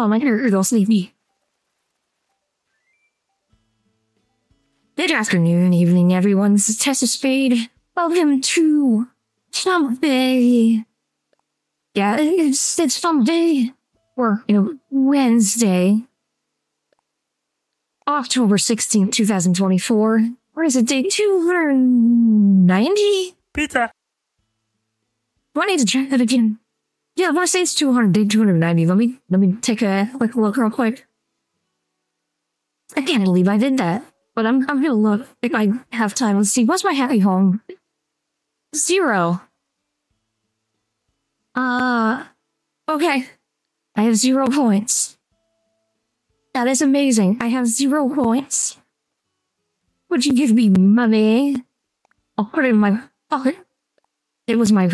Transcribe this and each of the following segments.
Oh, my hair is all sleepy. Good afternoon, evening, everyone. This is Tessa Spade. Welcome to Someday. Yeah, it's it's someday. Or, you know, Wednesday. October 16th, 2024. Where is it? Day 290? Pizza. Do I need to check that again? Yeah, say it's 200, day 290. Let me, let me take a quick look real quick. I can't believe I did that. But I'm, I'm gonna look if I have time. Let's see. What's my happy home? Zero. Uh, okay. I have zero points. That is amazing. I have zero points. Would you give me money? I'll put it in my pocket. It was my.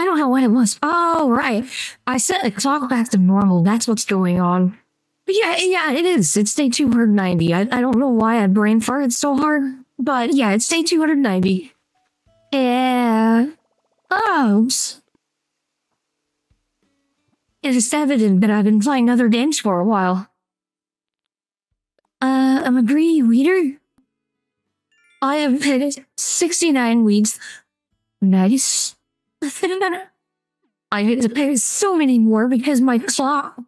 I don't know what it was. Oh, right. I said the clock back to normal. That's what's going on. But yeah, yeah, it is. It's day 290. I, I don't know why I brain farted so hard. But yeah, it's day 290. Yeah. Oh. It is evident that I've been playing other games for a while. Uh, I'm a greedy reader. I have hit 69 weeks. Nice. I need to pay so many more because my clock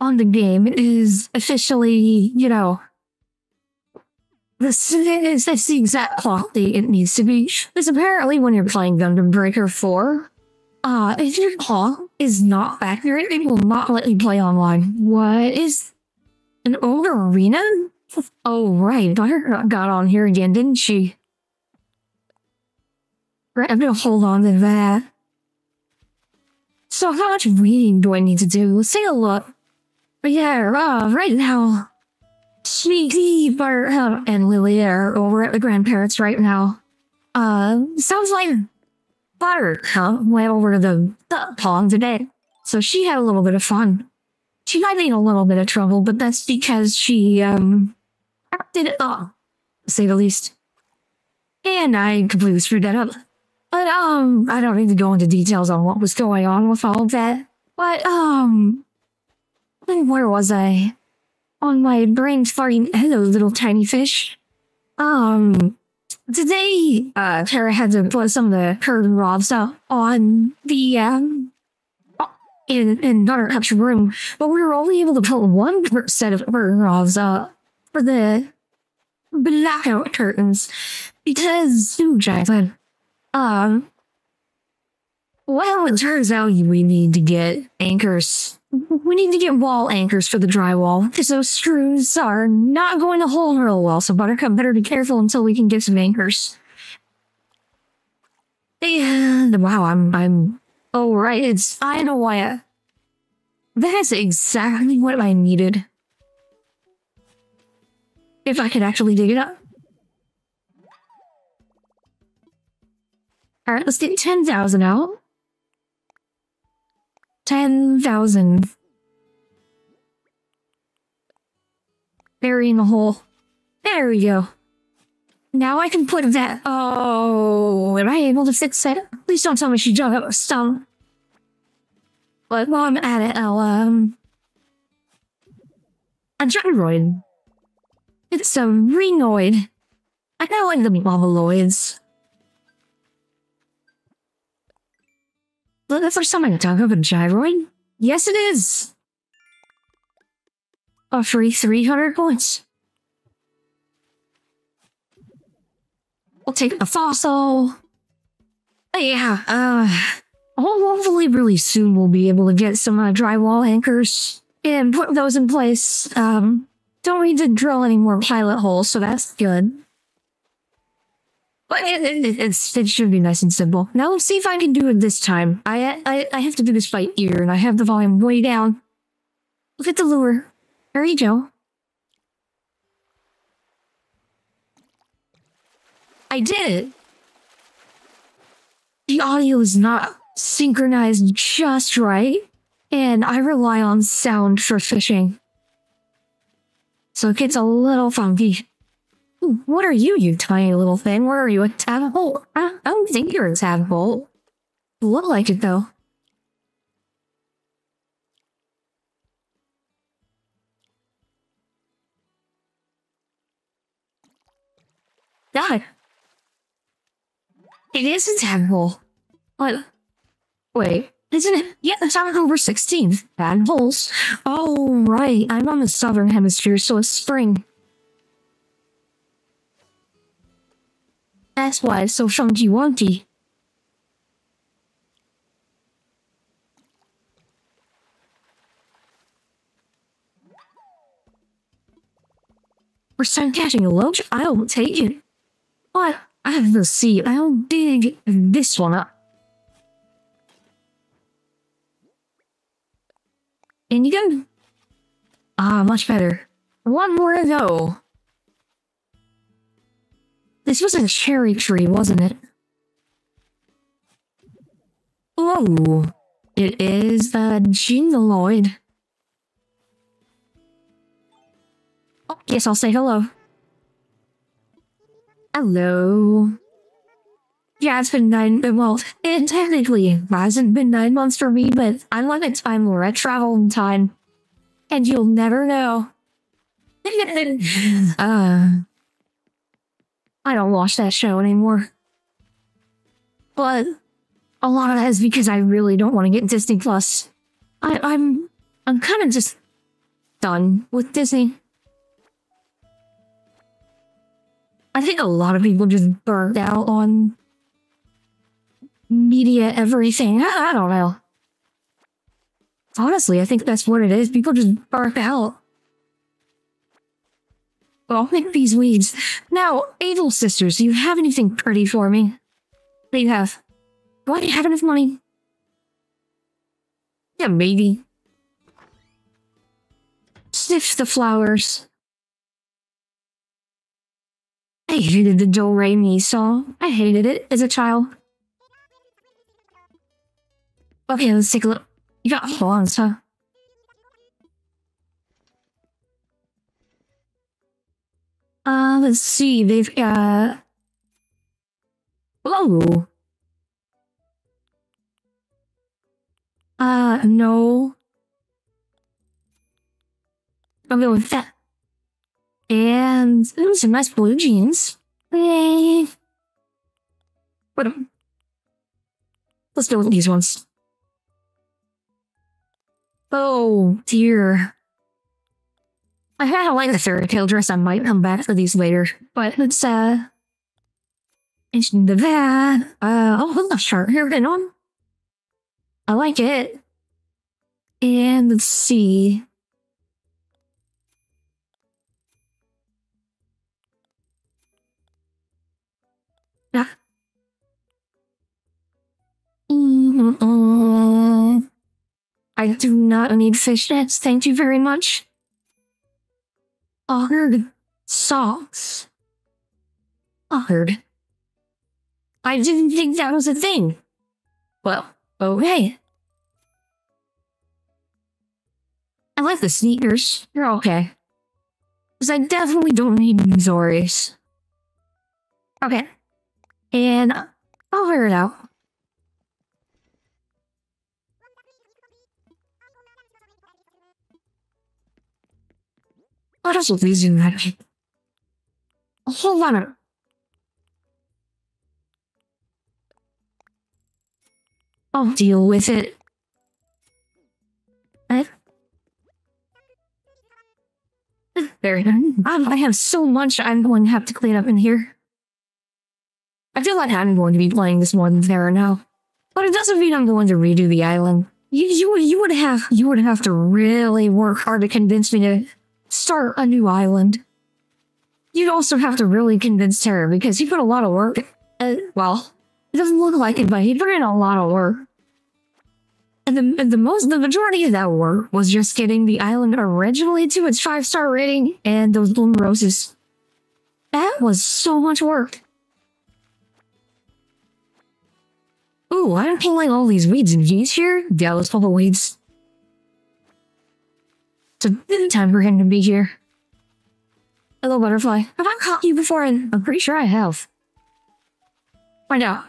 on the game is officially, you know, this is that's the exact clock that it needs to be. Because apparently when you're playing Gundam Breaker 4, uh, if your clock is not accurate, it will not let you play online. What is an older arena? Oh, right. Daughter got on here again, didn't she? Right, I'm gonna hold on to that. So how much reading do I need to do? Take a. But yeah, uh, right now, Sneaky, Buttercup, and Lily are over at the grandparents right now. Uh, sounds like Buttercup went over to the, the pond today, so she had a little bit of fun. She might be in a little bit of trouble, but that's because she, um, acted it to say the least. And I completely screwed that up. But, um, I don't need to go into details on what was going on with all that. But, um, where was I? On my brain farting, hello, little tiny fish. Um, today, uh, Tara had to put some of the curtain rods up on the, um, in, in Buttercup's room, but we were only able to put one set of curtain rods up for the blackout curtains because, ooh, Jackson, um, well, it turns out we need to get anchors. We need to get wall anchors for the drywall those screws are not going to hold real well. So Buttercup better be careful until we can get some anchors. And wow, I'm I'm. Oh right, it's I know why. I, that's exactly what I needed. If I could actually dig it up. All right, let's get ten thousand out. 10,000. Bury in the hole. There we go. Now I can put that. Oh, am I able to fix it? Please don't tell me she dug up a stump. But while I'm at it, I'll, um. A gyroid. It's a renoid. I of like the boboloids. The first time I talk of a gyroid? Yes, it is. A free 300 points. We'll take a fossil. Yeah, uh, hopefully really soon we'll be able to get some uh, drywall anchors and put those in place. Um, don't need to drill any more pilot holes, so that's good. But it, it, it should be nice and simple. Now let's see if I can do it this time. I, I, I have to do this fight here, and I have the volume way down. Look at the lure. There you go. I did it. The audio is not synchronized just right, and I rely on sound for fishing. So it gets a little funky. What are you, you tiny little thing? Where are you, a tadpole? I, don't think you're a tadpole. You look like it, though. God. It is a tadpole. What? Wait, isn't it? Yeah, it's October 16th. Tadpoles. Oh, right. I'm on the southern hemisphere, so it's spring. That's why it's so funky wonky. Sun catching a loach, I'll take it. But I have the sea. I'll dig this one up. In you go. Ah, much better. One more to go. This was a cherry tree, wasn't it? Oh, it is the Gingaloid. Oh, yes, I'll say hello. Hello. Yeah, it's been nine, well, it technically hasn't been nine months for me, but I'm like a time where I travel time. And you'll never know. uh, I don't watch that show anymore. But a lot of that is because I really don't want to get Disney Plus. I, I'm I'm kind of just done with Disney. I think a lot of people just burned out on media everything. I, I don't know. Honestly, I think that's what it is. People just burnt out. Well, pick these weeds. Now, Able Sisters, do you have anything pretty for me? What do you have? Do I have enough money? Yeah, maybe. Sniff the flowers. I hated the Do Re Mi song. I hated it as a child. Okay, let's take a look. You got horns, huh? Uh, let's see. They've got. Oh. Uh, no. I'll go with that. And ooh, some nice blue jeans. Eh. What? Let's go with these ones. Oh dear. I had a like the fairy tale dress. I might come back for these later, but let's uh mention the that. Uh oh, the shirt here and on. I like it. And let's see. Yeah. Mm-mm. I do not need fishnets. Thank you very much. Awkward socks. Awkward. I didn't think that was a thing. Well, okay. I like the sneakers. They're okay. Because I definitely don't need Zoris. Okay. And I'll figure it out. What else was using that? Hold on. I'll deal with it. Very good. Um, I have so much I'm going to have to clean up in here. I feel like I'm going to be playing this more than Terra now. But it doesn't mean I'm going to redo the island. You, you, you would have you would have to really work hard to convince me to start a new island. You'd also have to really convince Terra because he put a lot of work. Uh, well, it doesn't look like it, but he put in a lot of work. And the, the most, the majority of that work was just getting the island originally to its five star rating and those bloom roses. That was so much work. Ooh, I'm pulling all these weeds and V's here. Yeah, let's weeds. It's a good time for him to be here. Hello, butterfly. Have I caught you before? And I'm pretty sure I have. Find out.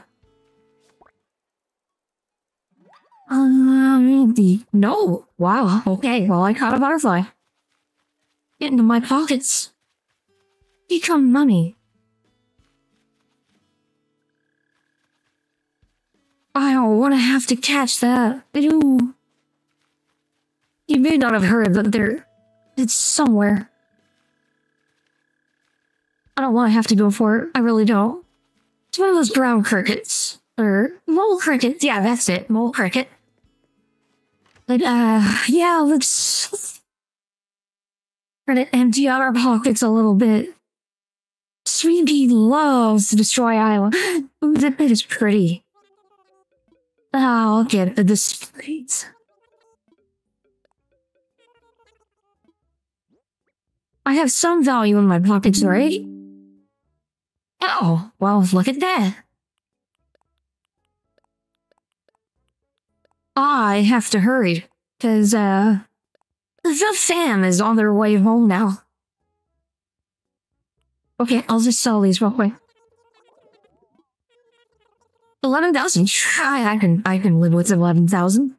Um, no. Wow. Okay, well, I caught a butterfly. Get into my pockets. Become money. I don't want to have to catch that. Do. You may not have heard, but there, it's somewhere. I don't want to have to go for it. I really don't. It's one of those brown crickets. Or mole crickets. Yeah, that's it. Mole cricket. But, uh, yeah, let's try to empty out our pockets a little bit. Sweet Pea loves to destroy Island. Ooh, that bit is pretty. I'll get the displays. I have some value in my pockets, right? Oh, well, look at that. I have to hurry, because, uh, the fam is on their way home now. Okay, I'll just sell these real quick. Eleven thousand. I, I can I can live with eleven thousand.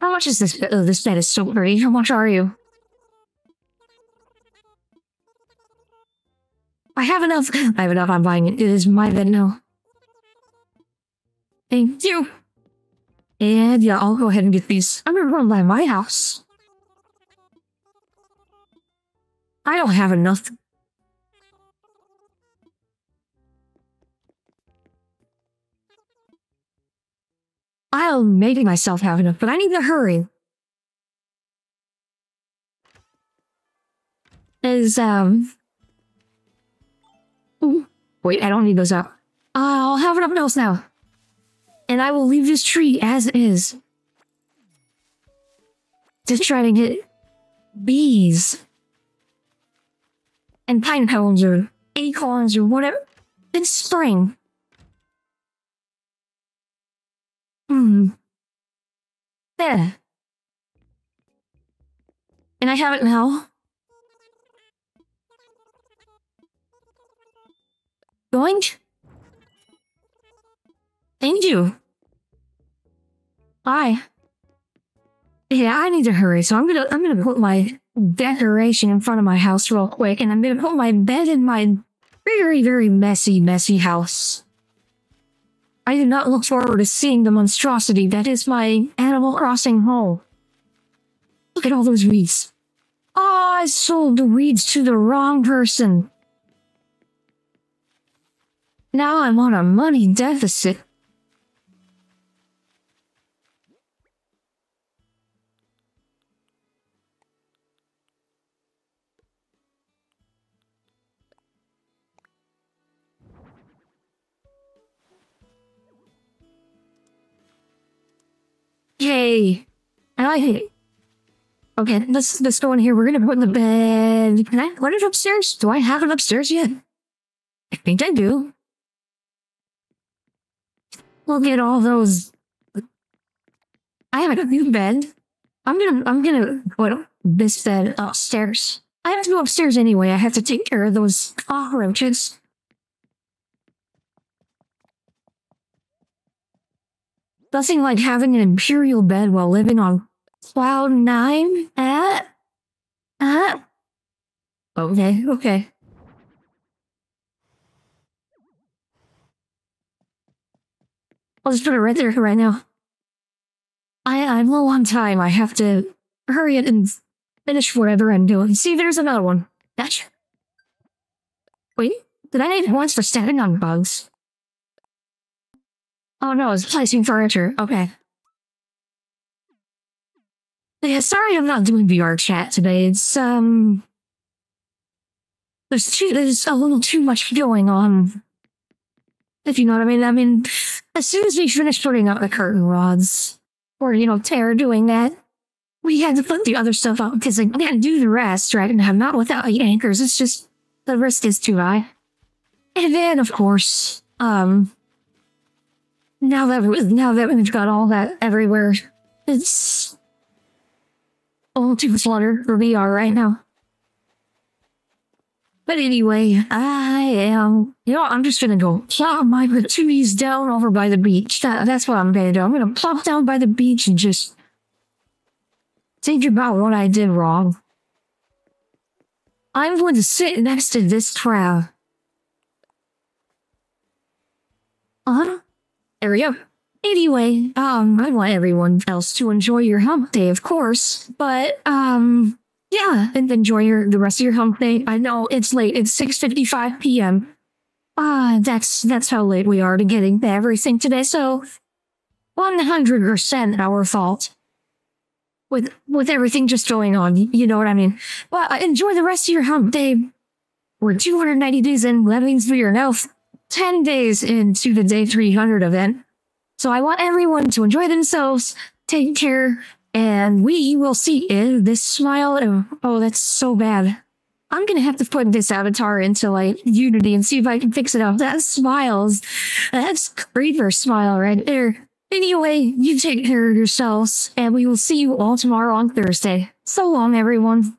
How much is this? Oh, this bed is so pretty. How much are you? I have enough. I have enough. I'm buying it. It is my bed now. Thank you. And yeah, I'll go ahead and get these. I'm gonna run by my house. I don't have enough. I'll make myself have enough, but I need to hurry. Is, um... Wait, I don't need those out. I'll have enough else now. And I will leave this tree as is. To try to get bees. And pine cones or acorns or whatever. In spring. Hmm. There. And I have it now. Going? Thank you. Bye. Yeah, I need to hurry, so I'm gonna I'm gonna put my decoration in front of my house real quick, and I'm gonna put my bed in my very, very messy, messy house. I do not look forward to seeing the monstrosity that is my Animal Crossing home. Look at all those weeds. Oh, I sold the weeds to the wrong person. Now I'm on a money deficit. Yay! I it. Okay, let's let's go in here. We're gonna put in the bed. Can I put it upstairs? Do I have it upstairs yet? I think I do. Look at all those. I have a new bed. I'm gonna I'm gonna put this bed upstairs. I have to go upstairs anyway. I have to take care of those cockroaches. Nothing like having an imperial bed while living on cloud nine. Ah, ah. Okay, okay. I'll just put it right there right now. I, I'm low on time. I have to hurry it and finish whatever I'm doing. See, there's another one. Gotcha. Wait, did I need once for standing on bugs? Oh no, it's placing furniture. Okay. Yeah, sorry I'm not doing VR chat today. It's, um... There's too, there's a little too much going on. If you know what I mean. I mean, as soon as we finished putting up the curtain rods, or, you know, Tara doing that, we had to put the other stuff up because I can't do the rest right now. Not without anchors. It's just, the risk is too high. And then, of course, um, now that we, now that we've got all that everywhere, it's all too cluttered for VR right now. But anyway, I am, you know, I'm just gonna go plop my patooties down over by the beach. That, that's what I'm gonna do. I'm gonna plop down by the beach and just think about what I did wrong. I'm going to sit next to this crowd. Uh huh. There we go. Anyway, um, I want everyone else to enjoy your hump day, of course, but, um, yeah, and enjoy your, the rest of your hump day. I know it's late. It's 6.55 p.m. Ah, that's, that's how late we are to getting everything today, so 100% our fault. With, with everything just going on, you know what I mean? Well, enjoy the rest of your hump day. We're 290 days in, that means we are now 10 days into the day 300 event. So I want everyone to enjoy themselves, take care, and we will see in this smile. Oh, oh, that's so bad. I'm gonna have to put this avatar into like Unity and see if I can fix it up. That smiles. That's creeper smile right there. Anyway, you take care of yourselves, and we will see you all tomorrow on Thursday. So long, everyone.